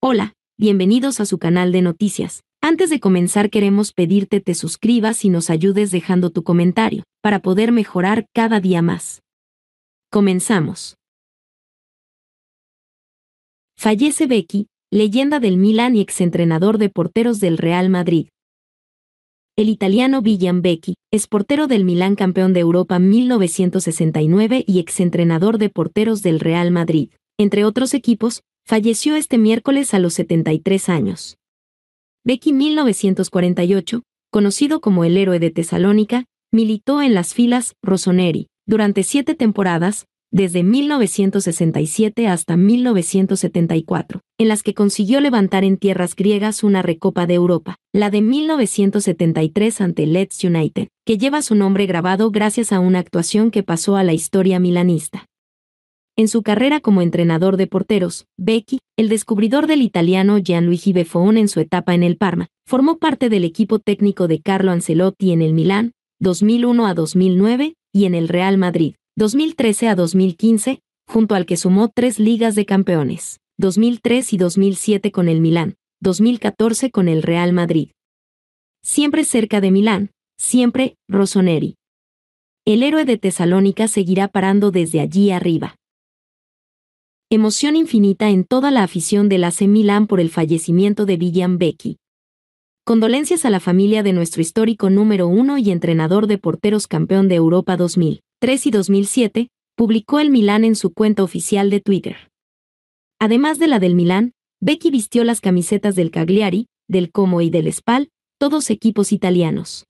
Hola, bienvenidos a su canal de noticias. Antes de comenzar queremos pedirte te suscribas y nos ayudes dejando tu comentario, para poder mejorar cada día más. Comenzamos. Fallece Becky, leyenda del Milan y exentrenador de porteros del Real Madrid. El italiano Villan Becky es portero del Milan campeón de Europa 1969 y exentrenador de porteros del Real Madrid. Entre otros equipos, falleció este miércoles a los 73 años. Becky 1948, conocido como el héroe de Tesalónica, militó en las filas Rossoneri durante siete temporadas, desde 1967 hasta 1974, en las que consiguió levantar en tierras griegas una recopa de Europa, la de 1973 ante Leeds United, que lleva su nombre grabado gracias a una actuación que pasó a la historia milanista. En su carrera como entrenador de porteros, Becky, el descubridor del italiano Gianluigi Buffon en su etapa en el Parma, formó parte del equipo técnico de Carlo Ancelotti en el Milán, 2001 a 2009, y en el Real Madrid, 2013 a 2015, junto al que sumó tres ligas de campeones, 2003 y 2007 con el Milán, 2014 con el Real Madrid. Siempre cerca de Milán, siempre Rossoneri. El héroe de Tesalónica seguirá parando desde allí arriba emoción infinita en toda la afición del AC Milán por el fallecimiento de Villan Becky. Condolencias a la familia de nuestro histórico número uno y entrenador de porteros campeón de Europa 2003 y 2007, publicó el Milán en su cuenta oficial de Twitter. Además de la del Milán, Becky vistió las camisetas del Cagliari, del Como y del Spal, todos equipos italianos.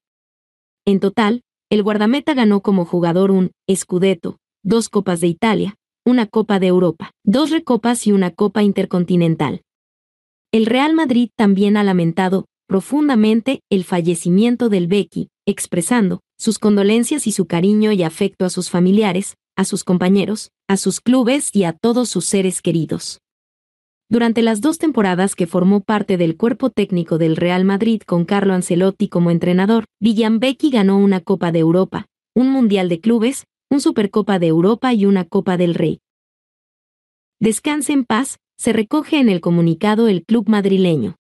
En total, el guardameta ganó como jugador un Scudetto, dos Copas de Italia, una Copa de Europa, dos recopas y una Copa Intercontinental. El Real Madrid también ha lamentado profundamente el fallecimiento del Becky, expresando sus condolencias y su cariño y afecto a sus familiares, a sus compañeros, a sus clubes y a todos sus seres queridos. Durante las dos temporadas que formó parte del cuerpo técnico del Real Madrid con Carlo Ancelotti como entrenador, Villan Becky ganó una Copa de Europa, un Mundial de Clubes, un Supercopa de Europa y una Copa del Rey. Descanse en paz, se recoge en el comunicado el club madrileño.